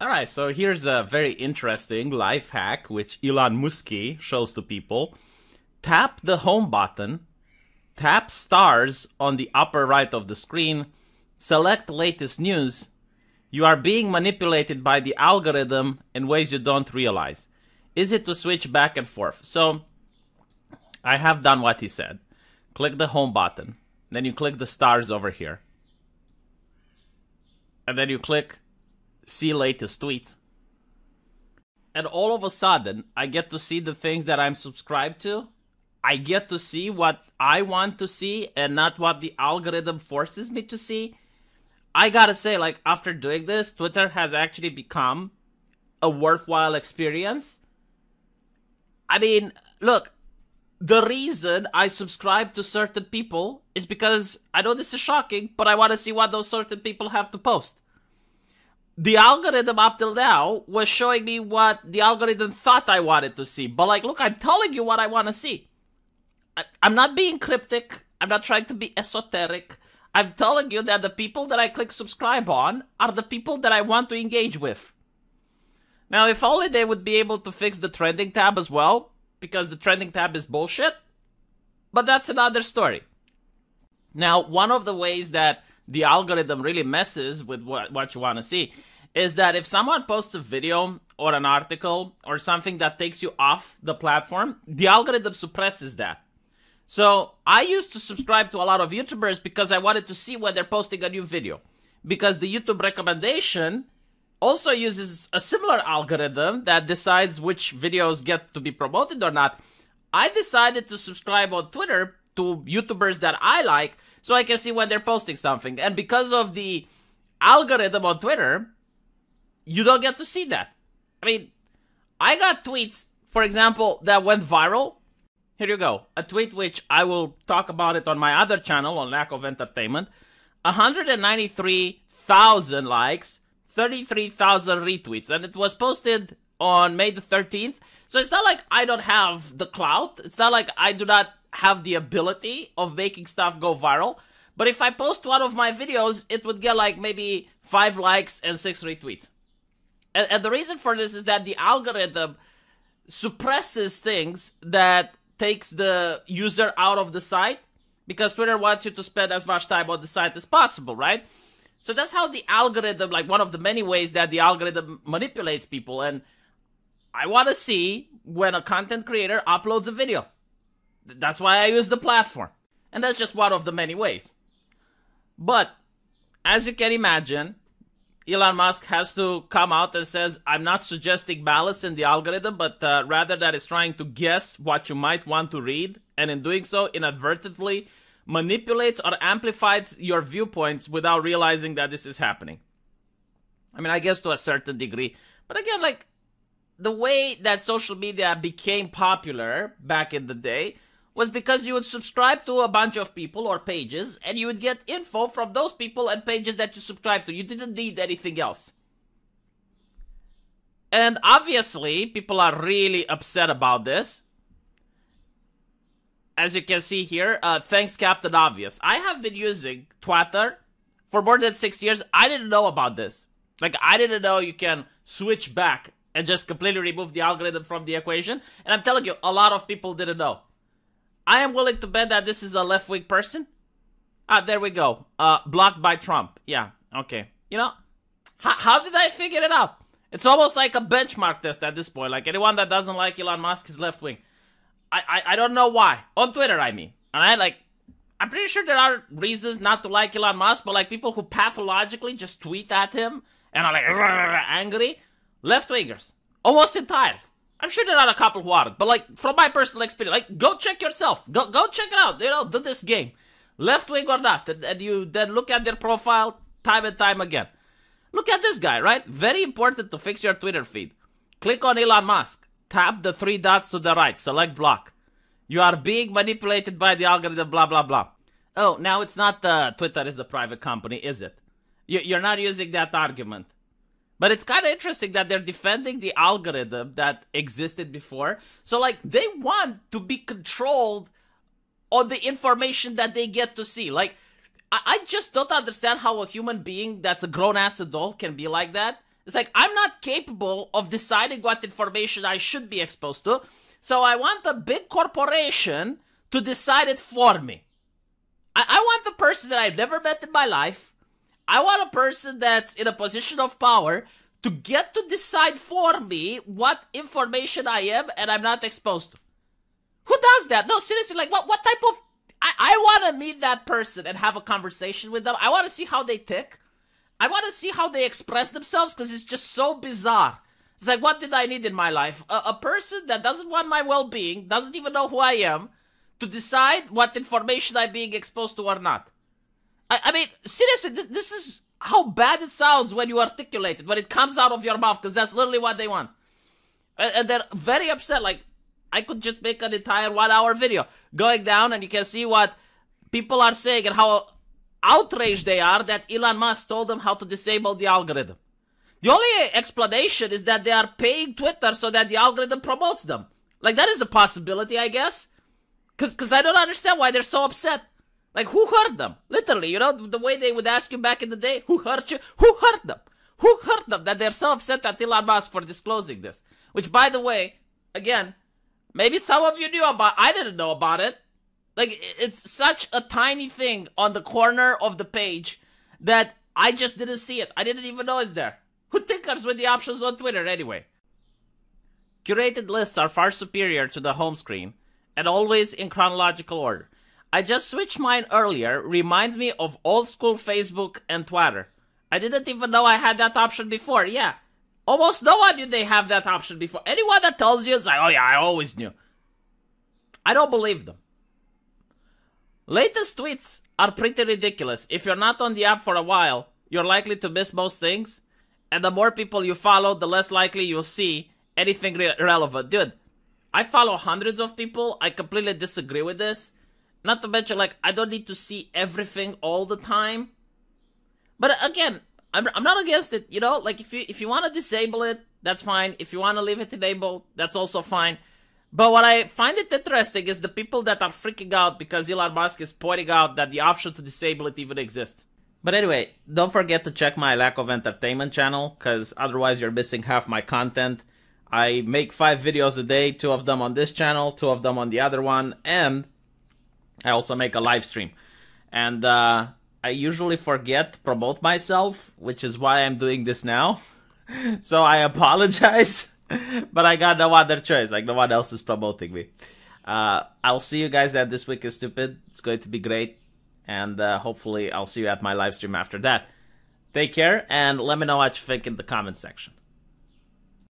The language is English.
All right, so here's a very interesting life hack which Elon Muskie shows to people. Tap the home button, tap stars on the upper right of the screen, select latest news. You are being manipulated by the algorithm in ways you don't realize. Is it to switch back and forth? So I have done what he said. Click the home button, then you click the stars over here. And then you click see latest tweets. And all of a sudden, I get to see the things that I'm subscribed to. I get to see what I want to see and not what the algorithm forces me to see. I gotta say, like, after doing this, Twitter has actually become a worthwhile experience. I mean, look, the reason I subscribe to certain people is because I know this is shocking, but I want to see what those certain people have to post the algorithm up till now was showing me what the algorithm thought I wanted to see. But like, look, I'm telling you what I want to see. I, I'm not being cryptic. I'm not trying to be esoteric. I'm telling you that the people that I click subscribe on are the people that I want to engage with. Now, if only they would be able to fix the trending tab as well, because the trending tab is bullshit. But that's another story. Now, one of the ways that the algorithm really messes with what, what you want to see is that if someone posts a video or an article or something that takes you off the platform, the algorithm suppresses that. So I used to subscribe to a lot of YouTubers because I wanted to see when they're posting a new video. Because the YouTube recommendation also uses a similar algorithm that decides which videos get to be promoted or not. I decided to subscribe on Twitter to YouTubers that I like so I can see when they're posting something. And because of the algorithm on Twitter, you don't get to see that. I mean, I got tweets, for example, that went viral. Here you go. A tweet which I will talk about it on my other channel on Lack of Entertainment. 193,000 likes, 33,000 retweets, and it was posted on May the 13th. So it's not like I don't have the clout. It's not like I do not have the ability of making stuff go viral. But if I post one of my videos, it would get like maybe five likes and six retweets. And, and the reason for this is that the algorithm suppresses things that takes the user out of the site because Twitter wants you to spend as much time on the site as possible, right? So that's how the algorithm, like one of the many ways that the algorithm manipulates people. And I want to see when a content creator uploads a video. That's why I use the platform. And that's just one of the many ways. But as you can imagine, Elon Musk has to come out and says, I'm not suggesting malice in the algorithm, but uh, rather that is trying to guess what you might want to read, and in doing so, inadvertently manipulates or amplifies your viewpoints without realizing that this is happening. I mean, I guess to a certain degree. But again, like, the way that social media became popular back in the day was because you would subscribe to a bunch of people or pages and you would get info from those people and pages that you subscribe to. You didn't need anything else. And obviously, people are really upset about this. As you can see here, uh, thanks Captain Obvious. I have been using Twitter for more than six years. I didn't know about this. Like, I didn't know you can switch back and just completely remove the algorithm from the equation. And I'm telling you, a lot of people didn't know. I am willing to bet that this is a left wing person. Ah, there we go. Uh, blocked by Trump. Yeah, okay. You know, how, how did I figure it out? It's almost like a benchmark test at this point. Like anyone that doesn't like Elon Musk is left wing. I, I I don't know why. On Twitter, I mean. And I like. I'm pretty sure there are reasons not to like Elon Musk, but like people who pathologically just tweet at him and are like angry, left wingers, almost entire. I'm sure there are a couple who aren't, but like from my personal experience, like go check yourself. Go go check it out. You know, do this game, left wing or not, and, you then look at their profile time and time again. Look at this guy, right? Very important to fix your Twitter feed. Click on Elon Musk. Tap the three dots to the right. Select block. You are being manipulated by the algorithm. Blah blah blah. Oh, now it's not uh, Twitter is a private company, is it? You, you're not using that argument. But it's kind of interesting that they're defending the algorithm that existed before. So, like, they want to be controlled on the information that they get to see. Like, I, I just don't understand how a human being that's a grown ass adult can be like that. It's like I'm not capable of deciding what information I should be exposed to. So I want a big corporation to decide it for me. I, I want the person that I've never met in my life. I want a person that's in a position of power to get to decide for me what information I am and I'm not exposed to. Who does that? No, seriously, like what what type of I, I want to meet that person and have a conversation with them. I want to see how they tick. I want to see how they express themselves because it's just so bizarre. It's like, what did I need in my life? A, a person that doesn't want my well being, doesn't even know who I am, to decide what information I'm being exposed to or not. I, I mean, seriously, th- this is how bad it sounds when you articulate it, when it comes out of your mouth, because that's literally what they want. And, and they're very upset. Like, I could just make an entire one hour video going down, and you can see what people are saying and how outraged they are that Elon Musk told them how to disable the algorithm. The only explanation is that they are paying Twitter so that the algorithm promotes them. Like, that is a possibility, I guess. Cause, cause I don't understand why they're so upset. Like, who hurt them? Literally, you know, the way they would ask you back in the day, who hurt you? Who hurt them? Who hurt them that they're so upset at Elon Musk for disclosing this? Which, by the way, again, maybe some of you knew about. I didn't know about it. Like, it's such a tiny thing on the corner of the page that I just didn't see it. I didn't even know it's there. Who tinkers with the options on Twitter anyway? Curated lists are far superior to the home screen and always in chronological order. I just switched mine earlier, reminds me of old school Facebook and Twitter. I didn't even know I had that option before. Yeah. Almost no one knew they have that option before. Anyone that tells you it's like, oh yeah, I always knew. I don't believe them. Latest tweets are pretty ridiculous. If you're not on the app for a while, you're likely to miss most things. And the more people you follow, the less likely you'll see anything re- relevant. Dude, I follow hundreds of people. I completely disagree with this. Not to mention, like, I don't need to see everything all the time. But again, I'm, I'm not against it. You know, like if you if you want to disable it, that's fine. If you want to leave it enabled, that's also fine. But what I find it interesting is the people that are freaking out because Elon Musk is pointing out that the option to disable it even exists. But anyway, don't forget to check my lack of entertainment channel, because otherwise you're missing half my content. I make five videos a day, two of them on this channel, two of them on the other one, and I also make a live stream. And uh, I usually forget to promote myself, which is why I'm doing this now. so I apologize, but I got no other choice. Like, no one else is promoting me. Uh, I'll see you guys at This Week is Stupid. It's going to be great. And uh, hopefully, I'll see you at my live stream after that. Take care, and let me know what you think in the comment section.